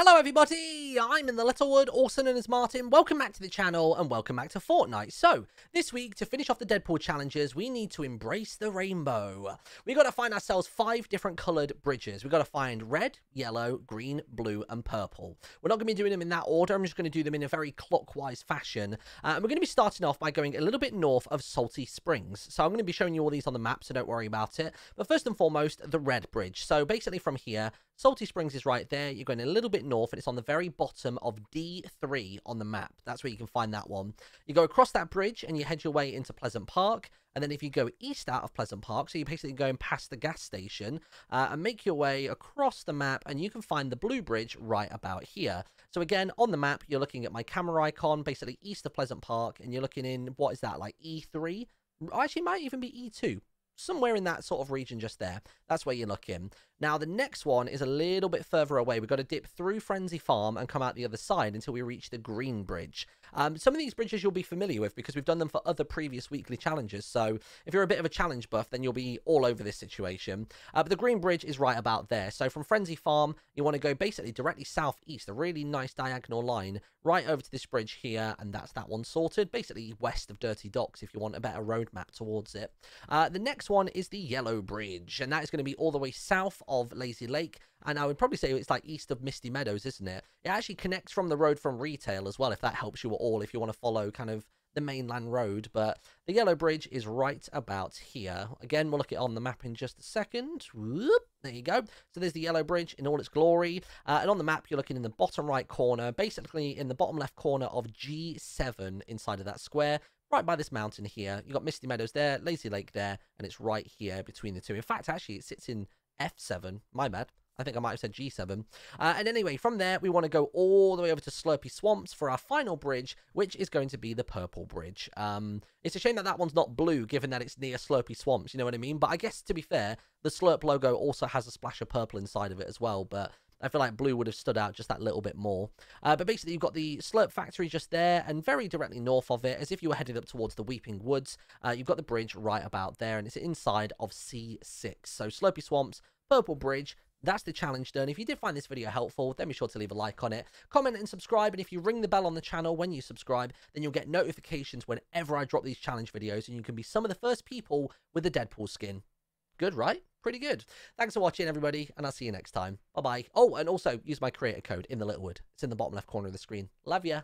Hello everybody, I'm in the Littlewood, also known as Martyn. Welcome back to the channel and welcome back to Fortnite. So, this week, to finish off the Deadpool challenges, we need to embrace the rainbow. we got to find ourselves five different coloured bridges. we got to find red, yellow, green, blue and purple. We're not going to be doing them in that order, I'm just going to do them in a very clockwise fashion. Uh, and we're going to be starting off by going a little bit north of Salty Springs. So I'm going to be showing you all these on the map, so don't worry about it. But first and foremost, the red bridge. So basically from here, Salty Springs is right there. You're going a little bit north, and it's on the very bottom of D3 on the map. That's where you can find that one. You go across that bridge, and you head your way into Pleasant Park. And then if you go east out of Pleasant Park, so you're basically going past the gas station, uh, and make your way across the map, and you can find the blue bridge right about here. So again, on the map, you're looking at my camera icon, basically east of Pleasant Park, and you're looking in, what is that, like E3? Actually, might even be E2 somewhere in that sort of region just there. That's where you're looking. Now, the next one is a little bit further away. We've got to dip through Frenzy Farm and come out the other side until we reach the Green Bridge. Um, some of these bridges you'll be familiar with because we've done them for other previous weekly challenges. So if you're a bit of a challenge buff, then you'll be all over this situation. Uh, but the Green Bridge is right about there. So from Frenzy Farm, you want to go basically directly southeast, a really nice diagonal line, right over to this bridge here, and that's that one sorted. Basically west of Dirty Docks if you want a better roadmap towards it. Uh, the next one is the Yellow Bridge, and that is going to be all the way south of Lazy Lake. And I would probably say it's like east of Misty Meadows, isn't it? It actually connects from the road from retail as well, if that helps you at all, if you want to follow kind of the mainland road. But the Yellow Bridge is right about here. Again, we'll look at it on the map in just a second. Whoop, there you go. So there's the Yellow Bridge in all its glory. Uh, and on the map, you're looking in the bottom right corner, basically in the bottom left corner of G7 inside of that square right by this mountain here. You've got Misty Meadows there, Lazy Lake there, and it's right here between the two. In fact, actually, it sits in F7. My bad. I think I might have said G7. Uh, and anyway, from there, we want to go all the way over to Slurpy Swamps for our final bridge, which is going to be the Purple Bridge. Um, it's a shame that that one's not blue, given that it's near Slurpy Swamps, you know what I mean? But I guess, to be fair, the Slurp logo also has a splash of purple inside of it as well, but I feel like blue would have stood out just that little bit more. Uh, but basically, you've got the Slurp factory just there, and very directly north of it, as if you were headed up towards the Weeping Woods, uh, you've got the bridge right about there, and it's inside of C6. So Slurpy Swamps, Purple Bridge, that's the challenge done. If you did find this video helpful, then be sure to leave a like on it, comment and subscribe, and if you ring the bell on the channel when you subscribe, then you'll get notifications whenever I drop these challenge videos, and you can be some of the first people with the Deadpool skin. Good, right? Pretty good. Thanks for watching, everybody, and I'll see you next time. Bye-bye. Oh, and also use my creator code in the Littlewood. It's in the bottom left corner of the screen. Love ya.